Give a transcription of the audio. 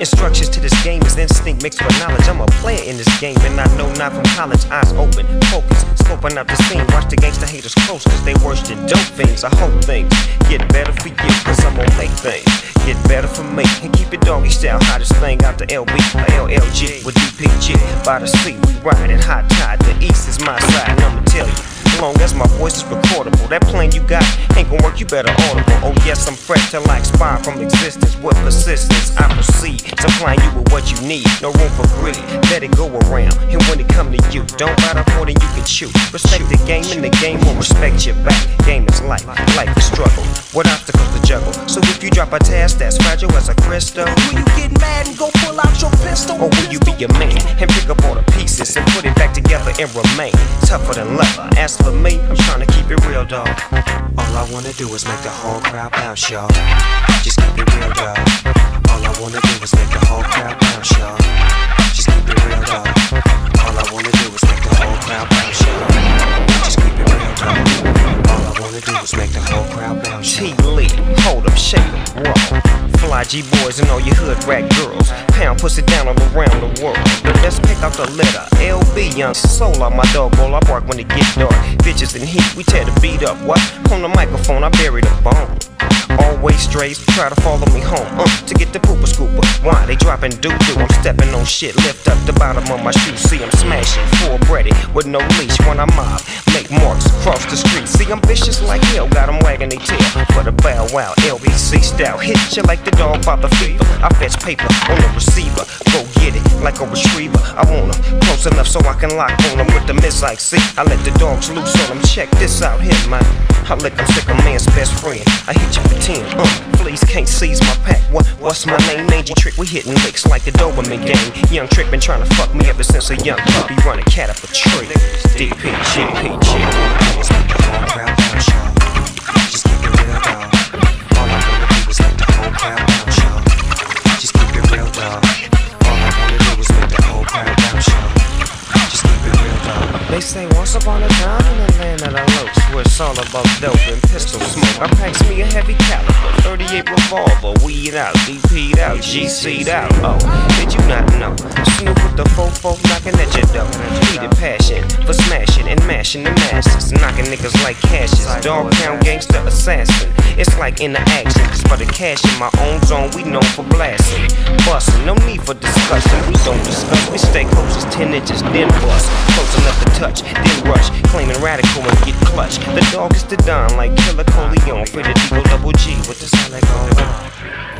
Instructions to this game is instinct mixed with knowledge. I'm a player in this game, and I know not from college. Eyes open, focus, scoping out the scene. Watch the gangsta haters close, cause they worse than dope things. I hope things get better for you, cause I'm gonna make things get better for me. And keep it doggy style, hottest thing out the LB, LLG with DPG. By the sea, we riding hot tide. The east is my side, and I'ma tell you long as my voice is recordable. That plan you got ain't gonna work, you better audible. Oh, yes, I'm fresh till I expire from existence. With persistence, I proceed, supplying you with what you need. No room for greed, let it go around. And when it come to you, don't bite off more than you can chew. Respect the game, and the game will respect your back. Game is life, life is struggle. What obstacles to juggle? So if you drop a task that's fragile as a crystal, will you get mad and go pull out your pistol? Or will you be a man and pick up all the pieces and put it and remain tougher than leather? As for me, I'm trying to keep it real, dog. All I wanna do is make the whole crowd bounce, y'all. Just keep it real, dog. All I wanna do is make the whole crowd bounce, y'all. Roll. Fly G boys and all your hood rat girls. Pound pussy down all around the world. But let's pick out the letter. LB, young soul my dog bowl. I bark when it get dark. Bitches in heat, we tear the beat up. What? On the microphone, I bury the bone. Strays, try to follow me home. Uh, to get the pooper scooper. Why they dropping doo doo? I'm stepping on shit. Lift up the bottom of my shoe. See, I'm smashing. Full breaded with no leash when I mob. Make marks across the street. See, I'm vicious like hell. Got them wagging their tail. For the bow wow, LBC style. Hit you like the dog by the fever. I fetch paper on the receiver. Go get it like a retriever. I want them close enough so I can lock on them with the miss like See, I let the dogs loose on them. Check this out here, man. I lick, I'm sick, a man's best friend. I hit you for 10, uh, please can't seize my pack. What, what's my name? Mangy Trick, we hitting licks like the Doberman gang. Young Trick been trying to fuck me ever since a young puppy running cat up a tree. Just They say once upon a time in the land of the lokes, where it's all about dope and pistol smoke. I packs me a heavy caliber, 38 revolver, weed out, DP'd out, GC'd out. Oh, did you not know? Snoop with the fofo knocking at your door. Heated passion for smashing and mashing the masses, knocking niggas like cashes. Dog pound gangster assassin. It's like in the action, cause for the cash in my own zone, we known for blasting. Busting, no need for discussion. We don't discuss, we stay close as 10 inches, then bust. Close enough to touch, then rush. Claiming radical and get clutch. The dog is the don like Killer Coleon. For the Double G with the sound like all on.